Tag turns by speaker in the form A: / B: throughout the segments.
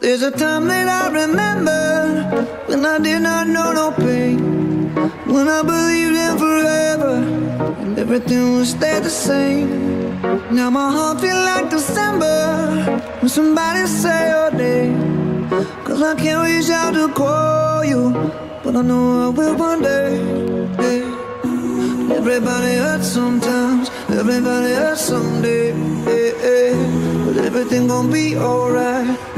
A: There's a time that I remember when I did not know no pain. When I believed in forever and everything would stay the same. Now my heart feels like December when somebody say your name. Cause I can't reach out to call you, but I know I will one day. Hey. Everybody hurts sometimes, everybody hurts someday. Hey, hey. But everything gon' be alright.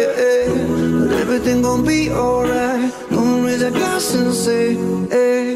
A: Everything gon' be alright. Gonna raise a glass and say, hey.